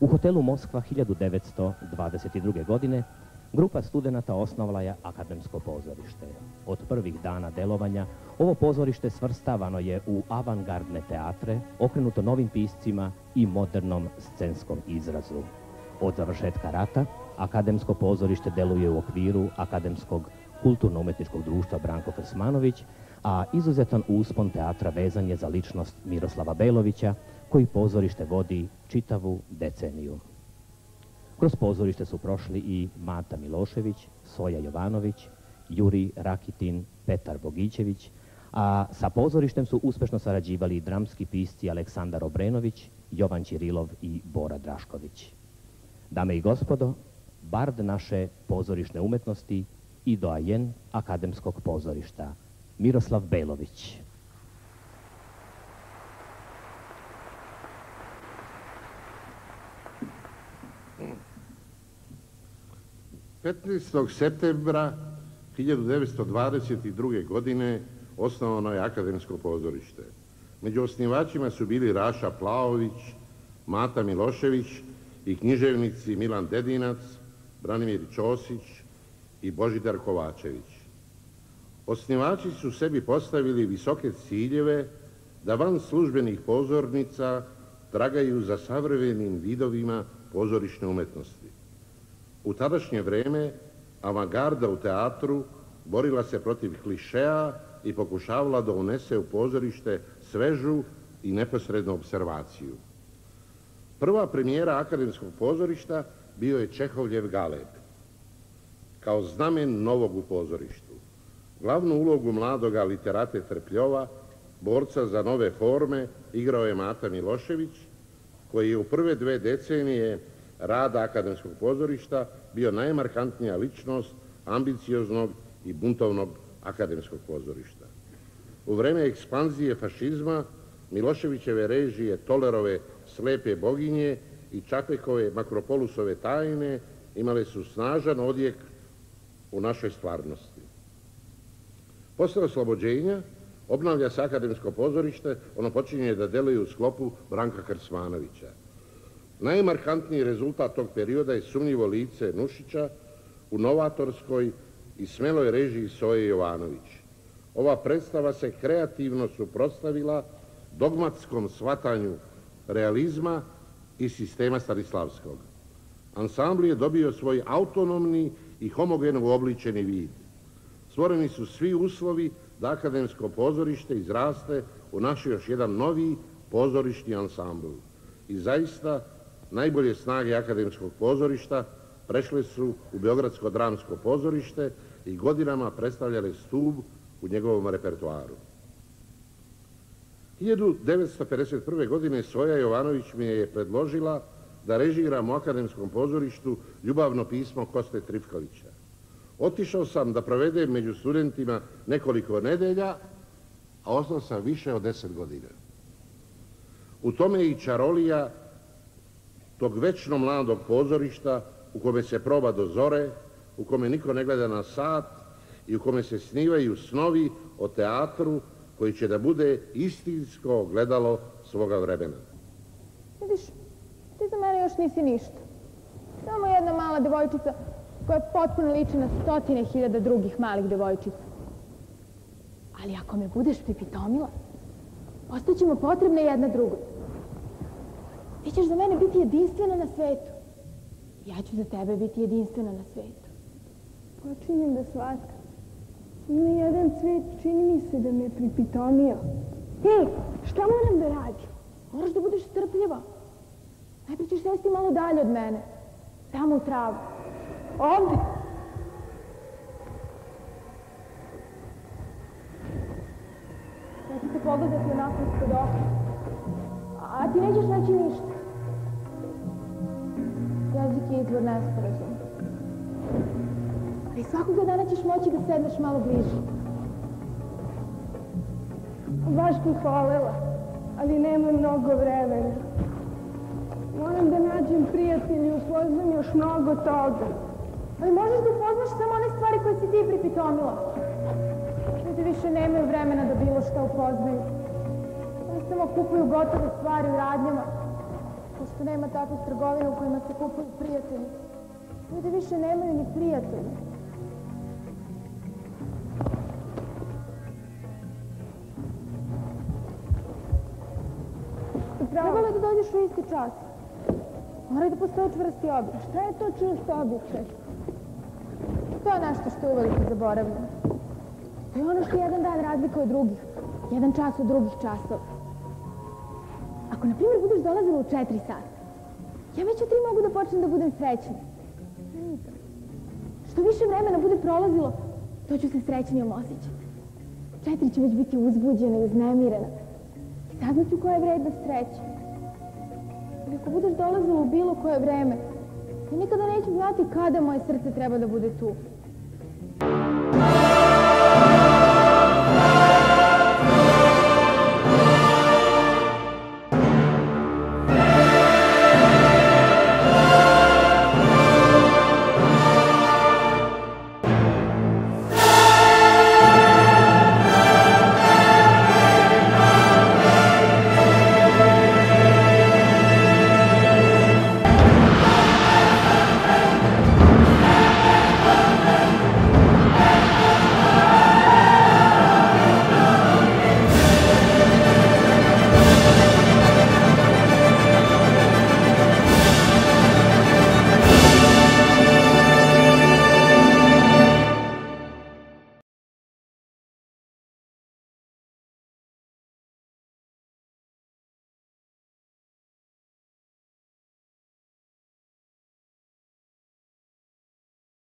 U hotelu Moskva 1922. godine grupa studenata osnovala je akademsko pozorište. Od prvih dana delovanja ovo pozorište svrstavano je u avangardne teatre, okrenuto novim piscima i modernom scenskom izrazu. Od završetka rata akademsko pozorište deluje u okviru akademskog kulturno-umetničkog društva Branko Krsmanović, a izuzetan uspon teatra vezan je za ličnost Miroslava Belovića, koji pozorište vodi čitavu deceniju. Kroz pozorište su prošli i Mata Milošević, Soja Jovanović, Juri Rakitin, Petar Bogićević, a sa pozorištem su uspešno sarađivali dramski pisci Aleksandar Obrenović, Jovan Čirilov i Bora Drašković. Dame i gospodo, bard naše pozorišne umetnosti i doajen akademskog pozorišta, Miroslav Belović. 15. septembra 1922. godine osnovano je Akademsko pozorište. Među osnivačima su bili Raša Plaović, Mata Milošević i književnici Milan Dedinac, Branimir Ćosić i Božidar Kovačević. Osnivači su sebi postavili visoke ciljeve da van službenih pozornica tragaju za savremenim vidovima pozorišne umetnosti. U tadašnje vrijeme avangarda u teatru borila se protiv klišeja i pokušavala da unese u pozorište svežu i neposrednu observaciju. Prva premijera akademskog pozorišta bio je Čehovljev Galeb. Kao znamen novog u pozorištu. Glavnu ulogu mladoga literate Trpljova, borca za nove forme, igrao je Mata Milošević, koji je u prve dve decenije rada akademskog pozorišta bio najmarkantnija ličnost ambicioznog i buntovnog akademskog pozorišta. U vreme ekspanzije fašizma Miloševićeve režije Tolerove slepe boginje i Čapekove Makropolusove tajne imale su snažan odjek u našoj stvarnosti. Posle oslobođenja obnavlja se akademsko pozorište, ono počinje da deluje u sklopu Branka Krsmanovića. Najmarkantniji rezultat tog perioda je sumnjivo lice Nušića u novatorskoj i smeloj režiji Soje Jovanović. Ova predstava se kreativno suprotstavila dogmatskom shvatanju realizma i sistema Stanislavskog. Ansambl je dobio svoj autonomni i homogeno uobličeni vid. Stvoreni su svi uslovi da akademsko pozorište izraste u naš još jedan novi pozorišni ansambl. I zaista najbolje snage akademskog pozorišta prešle su u Beogradsko dramsko pozorište i godinama predstavljale stub u njegovom repertoaru. 1951. godine Soja Jovanović mi je predložila da režiram u akademskom pozorištu ljubavno pismo Koste Trifkovića. Otišao sam da provedem među studentima nekoliko nedelja, a ostao sam više od deset godina. U tome i čarolija tog večno mladog pozorišta u kome se proba do zore, u kome niko ne gleda na sat i u kome se snivaju snovi o teatru koji će da bude istinsko gledalo svoga vremena. Vidiš, ti za mene još nisi ništa. Samo jedna mala devojčica koja potpuno liči na stotine hiljada drugih malih devojčica. Ali ako me budeš pripitomila, ostaćemo potrebne jedna drugoj. Ti ćeš za mene biti jedinstvena na svetu. Ja ću za tebe biti jedinstvena na svetu. Počinjem da shvatam. Ima jedan cvet, čini mi se da me pripitomio. Hej, šta moram da radim? Moraš da budeš strpljiva. Najprije ćeš sesti malo dalje od mene. Tamo u travu. Ovdje? Ja ću te pogledati onako ispod. A ti nećeš reći ništa. Jezik je izvor nesporazuma. Ali svakoga dana ćeš moći da sedneš malo bliže. Baš bih volela, ali nema mnogo vremena. Moram da nađem prijatelju, upoznam još mnogo toga. Ali možeš da upoznaš samo one stvari koje si ti pripitomila. Ljudi više nemaju vremena da bilo šta upoznaju. Oni samo kupuju gotove stvari u radnjama. Pošto nema takvih trgovina u kojima se kupuju prijatelji. Ljudi više nemaju ni prijatelji. Trebalo je da dođeš u isti čas. Moraju da postoje čvrsti običaj. Šta je to čvrst običaj? Nešto što uveliko zaboravljam. To je ono što jedan dan razlikuje od drugih. Jedan čas od drugih časova. Ako, na primjer, budeš dolazila u četiri sata, ja već u tri mogu da počnem da budem srećna. Što više vremena bude prolazilo, to ću se srećnijom osjećati. Četiri će već biti uzbuđena i uznemirena. I saznaću koja je vrednost sreće. Ali ako budeš dolazila u bilo koje vreme, ja nikada neću znati kada moje srce treba da bude tu.